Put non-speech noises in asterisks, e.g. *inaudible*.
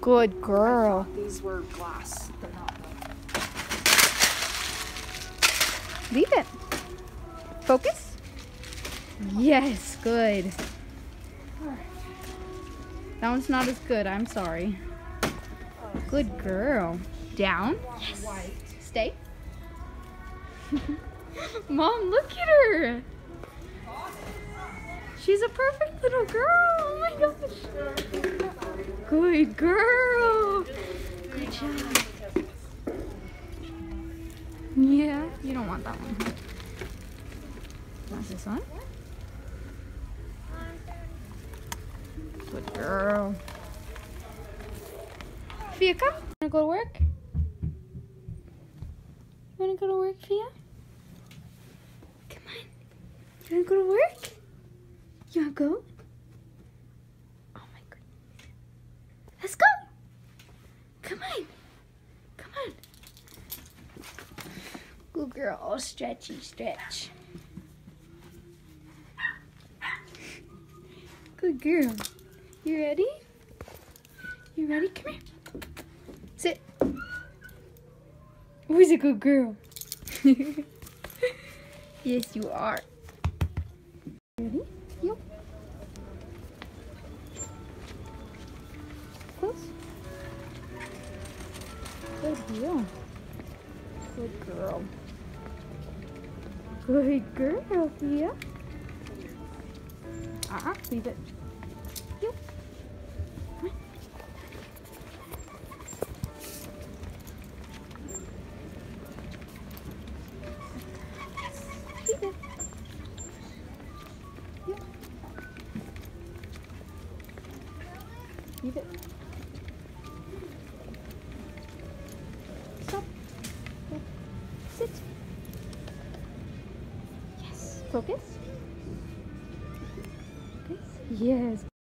Good girl. These were glass. They're not. Leave it. Focus. Yes, good. That one's not as good. I'm sorry. Good girl. Down. Yes. Stay. *laughs* Mom, look at her. She's a perfect little girl. Oh my gosh. Good girl. Good job. Yeah, you don't want that one. Want this one? Good girl. Faidh. Wanna go to work? Wanna go to work, Faidh? Come on. You wanna go to work? You wanna go? Oh my goodness. Let's go. Come on. Come on. Good girl. Oh, stretchy, stretch. Good girl. You ready? You ready? Come here. Sit. Who's a good girl? *laughs* yes, you are. Ready? Yo. Close. Good deal. Good girl. Good girl, Thea. Uh-uh, leave it. On. Leave it. Yo. Leave it. Sit. Yes. Focus. Focus. Yes.